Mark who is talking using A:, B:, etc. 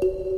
A: you